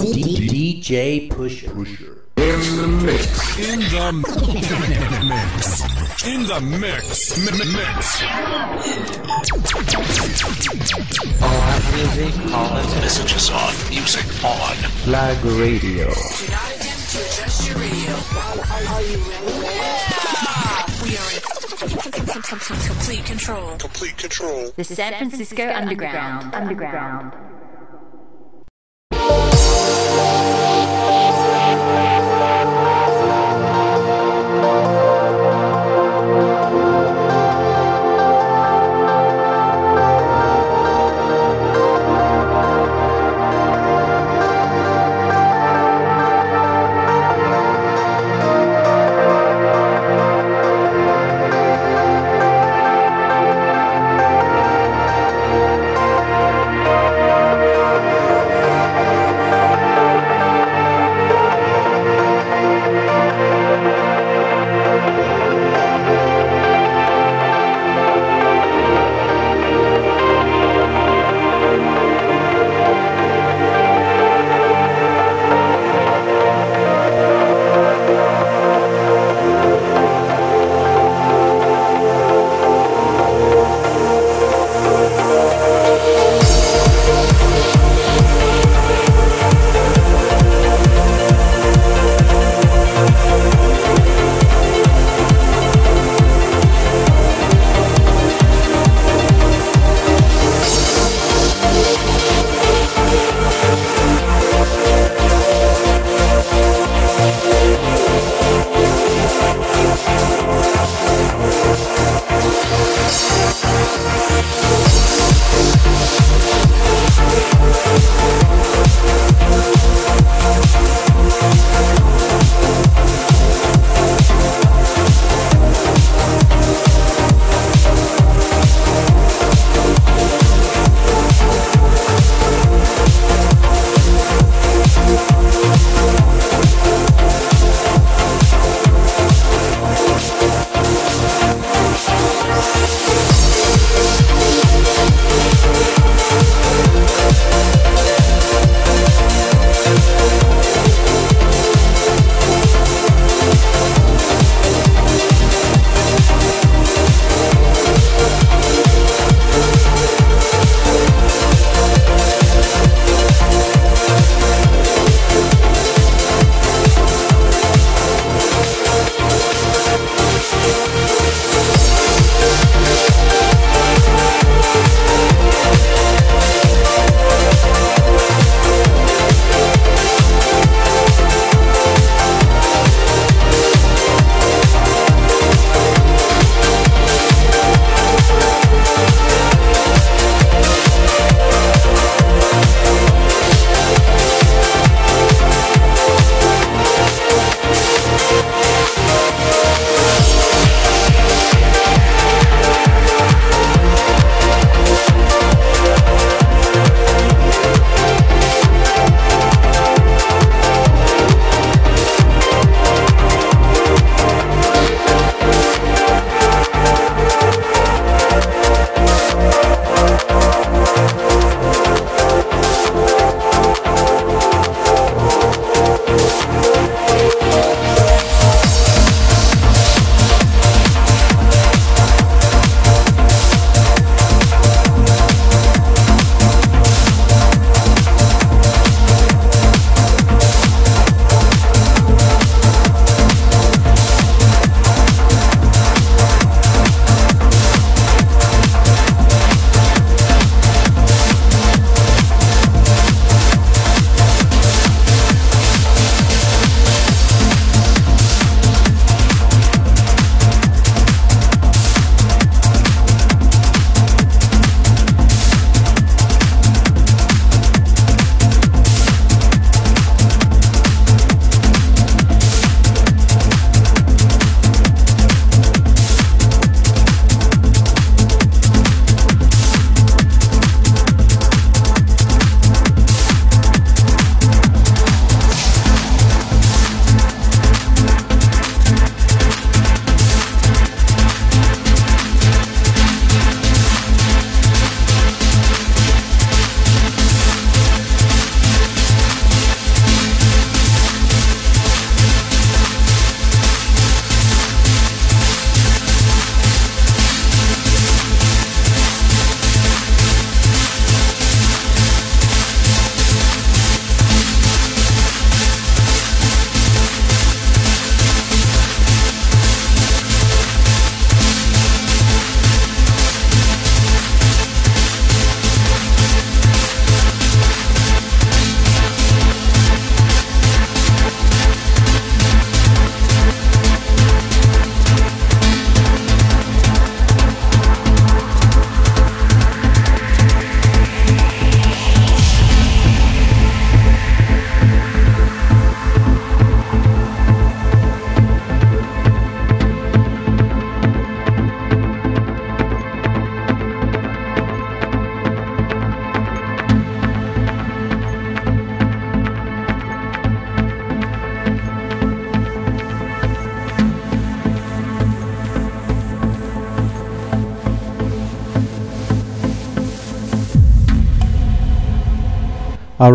DJ Pusher. In the mix. In the mix. In the mix. M- m- mix. All have music on. Messages on. Music on. Flag Radio. Do not attempt to adjust your radio. Are you ready? Yeah! We are in complete control. Complete control. The San Francisco Underground. Underground. Thank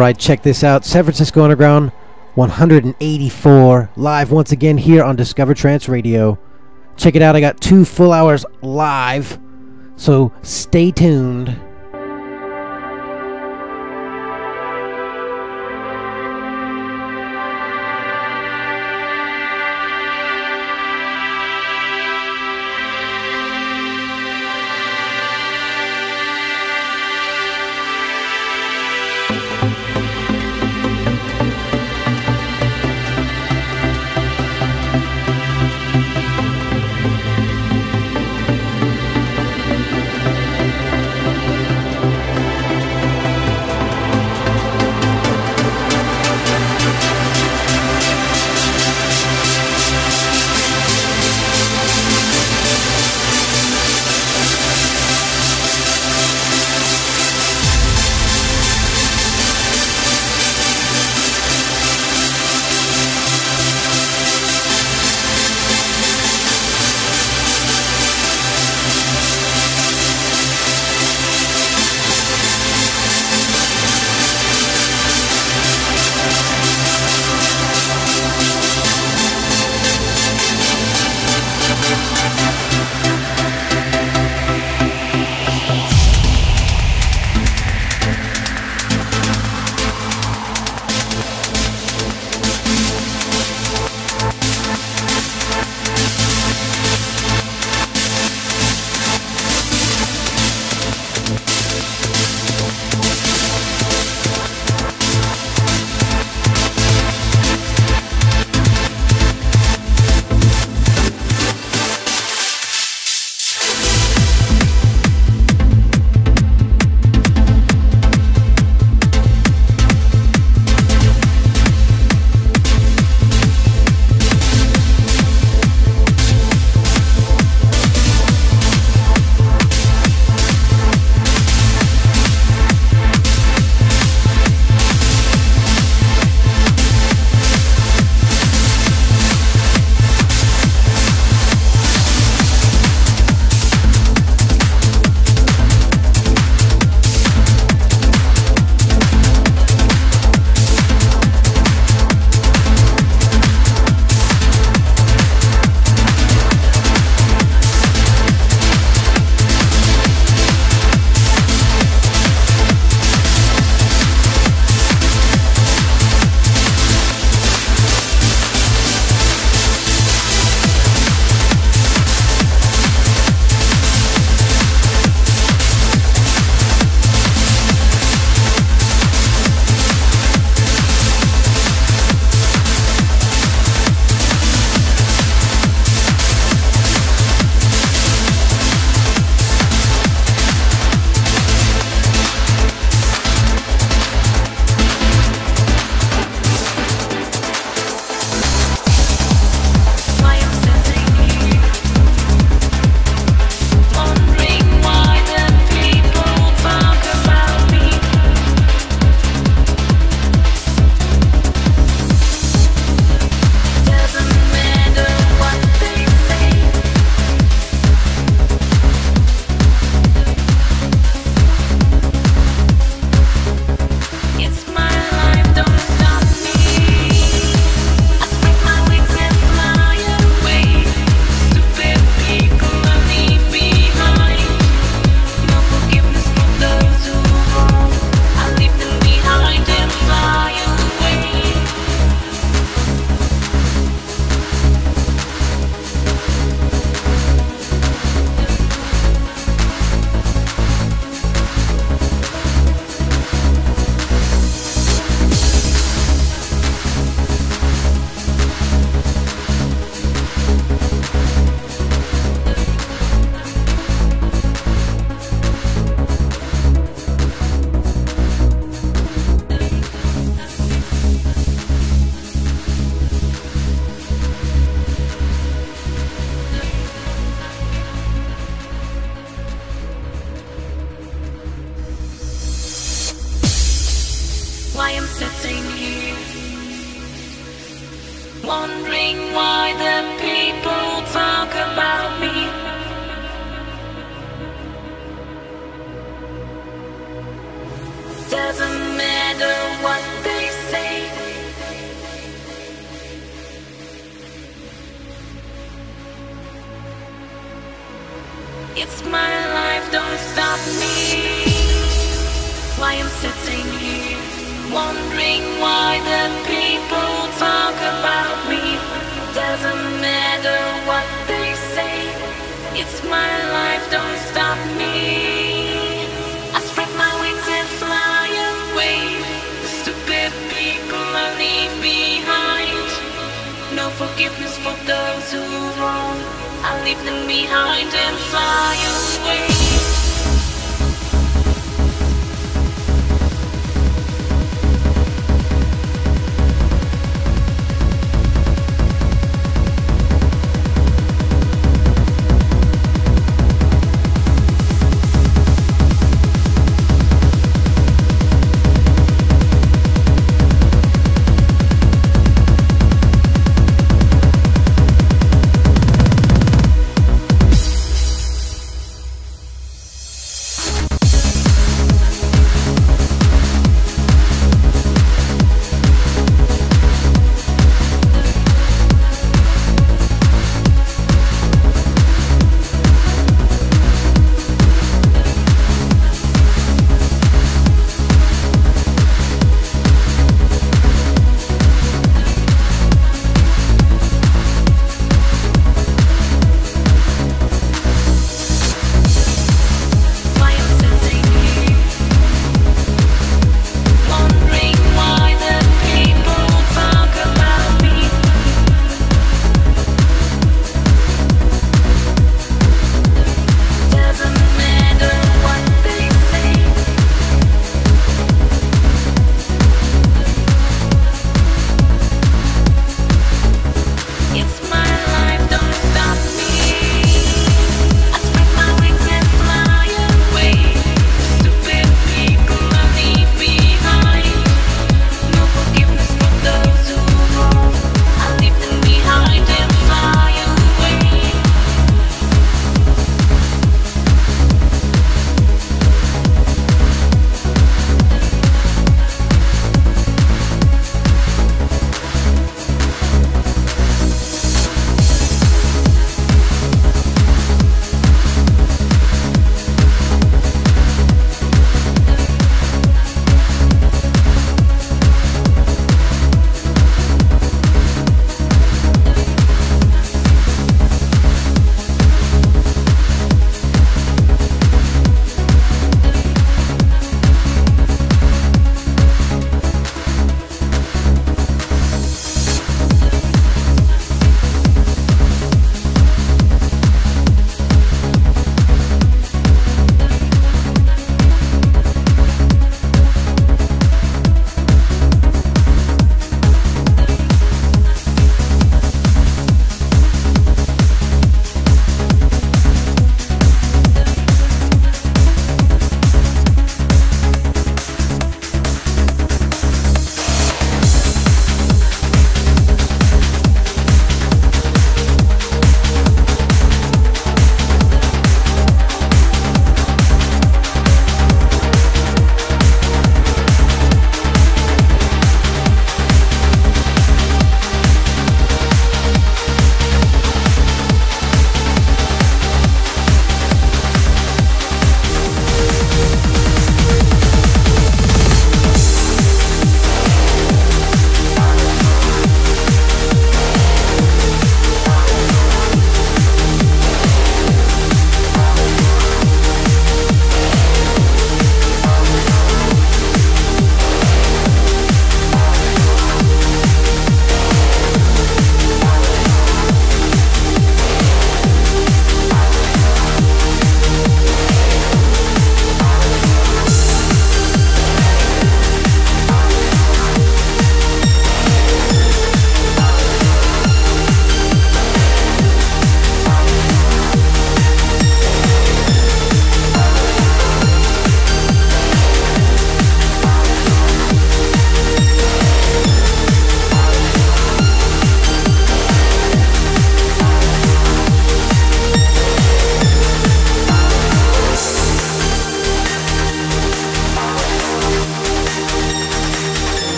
All right, check this out. San Francisco Underground 184 live once again here on Discover Trance Radio. Check it out. I got two full hours live. So stay tuned.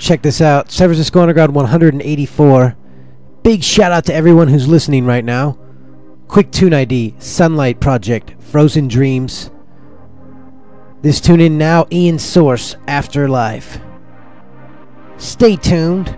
Check this out. San Francisco Underground 184. Big shout out to everyone who's listening right now. Quick tune ID, Sunlight Project, Frozen Dreams. This tune in now, Ian Source, Afterlife. Stay tuned.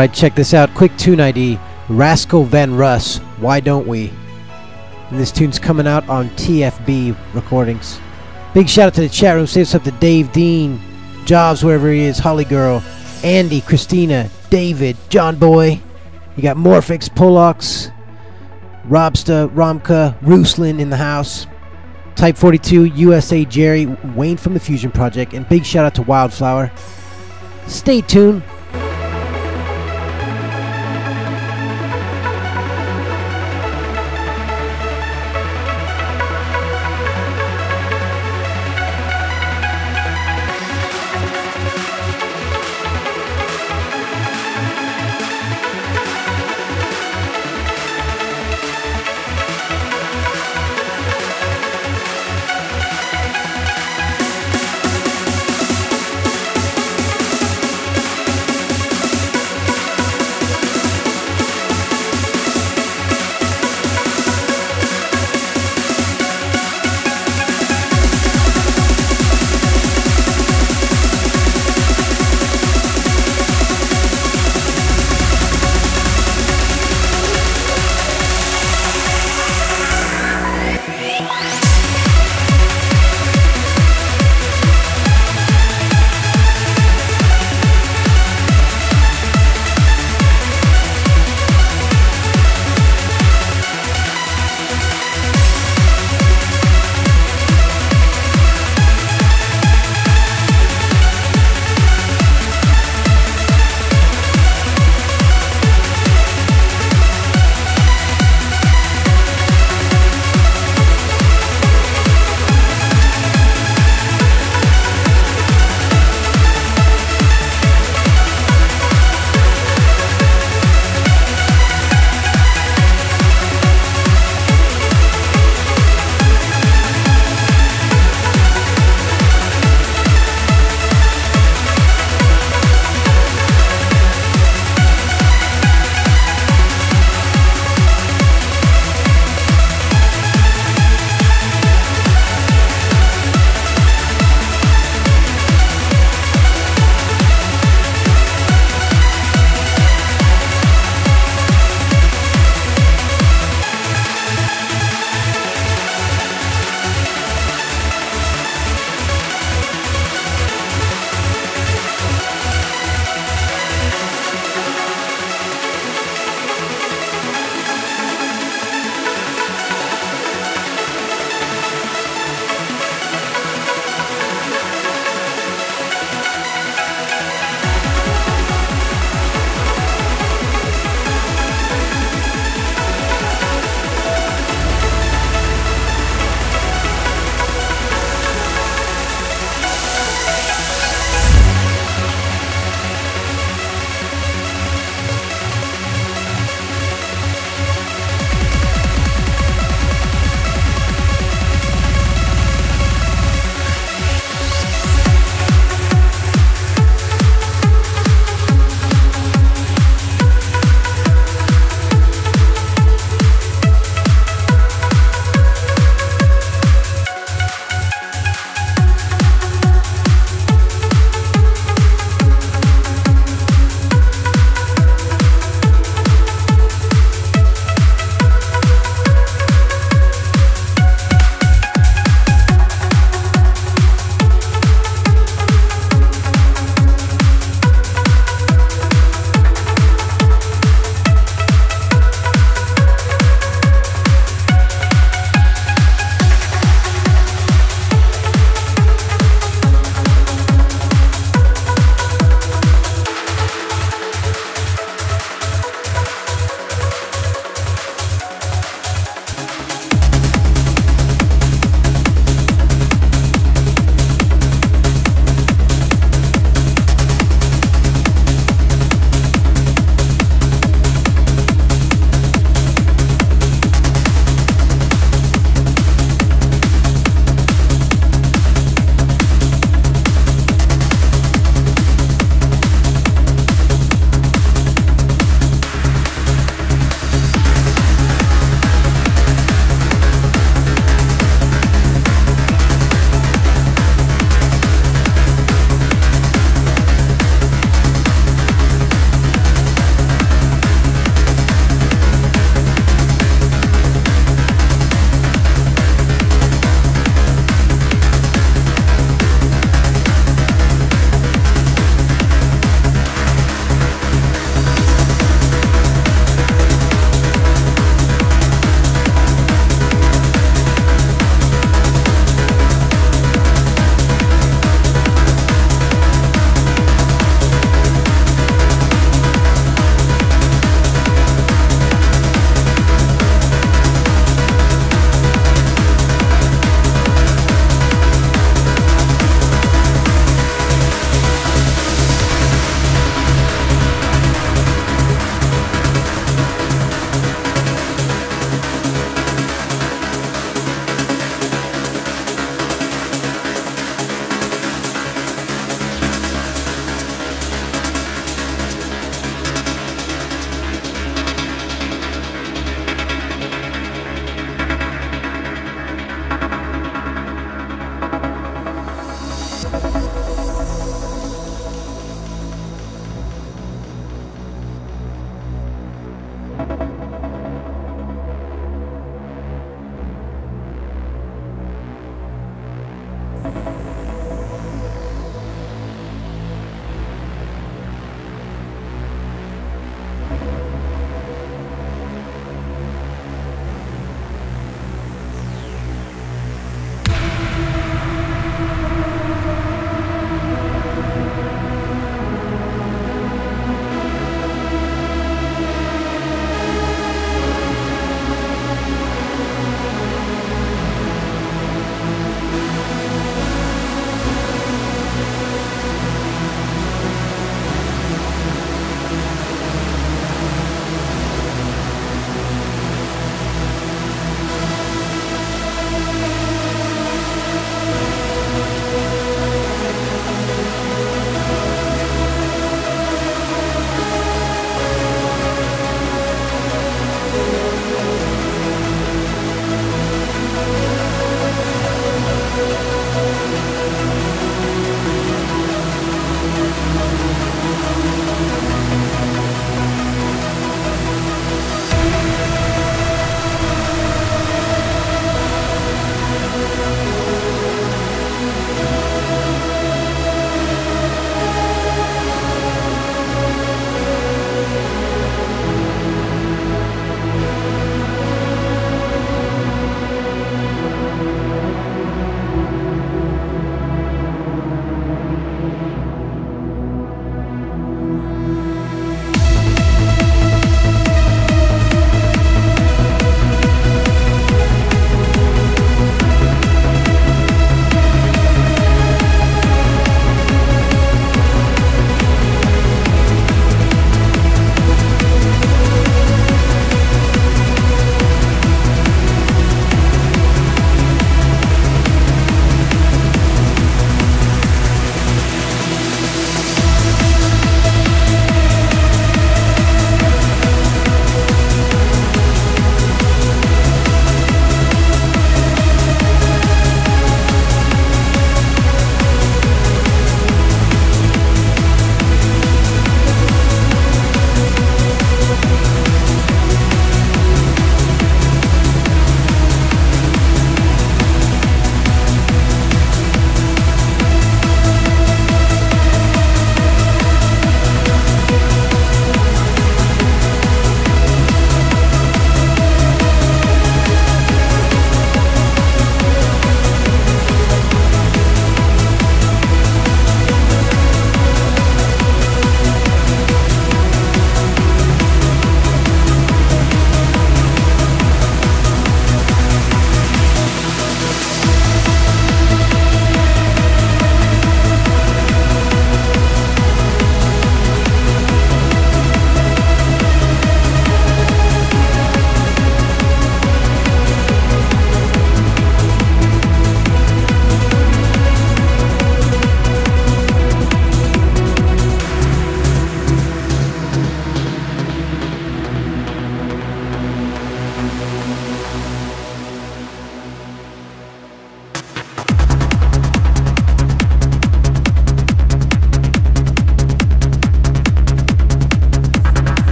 All right, check this out. Quick tune ID Rascal Van Russ. Why don't we? And this tune's coming out on TFB recordings. Big shout out to the chat room. Say what's up to Dave Dean, Jobs, wherever he is, Holly Girl, Andy, Christina, David, John Boy. You got Morphix, Polox, Robsta, Romka, Ruslan in the house. Type 42, USA Jerry, Wayne from the Fusion Project, and big shout out to Wildflower. Stay tuned.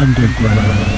Underground.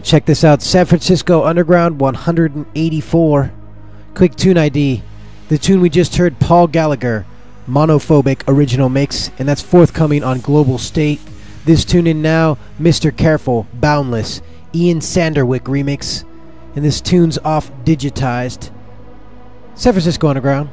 Check this out. San Francisco Underground 184. Quick tune ID. The tune we just heard, Paul Gallagher, Monophobic Original Mix, and that's forthcoming on Global State. This tune in now, Mr. Careful, Boundless, Ian Standerwick remix, and this tune's off digitized. San Francisco Underground.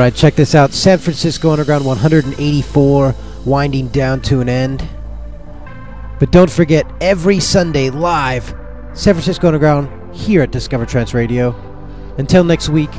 Right, check this out. San Francisco Underground 184 winding down to an end. But don't forget, every Sunday live, San Francisco Underground here at Discover Trance Radio. Until next week,